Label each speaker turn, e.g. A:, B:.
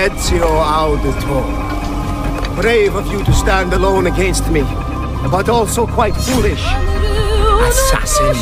A: Ezio Auditore. Brave of you to stand alone against me, but also quite foolish. Assassin.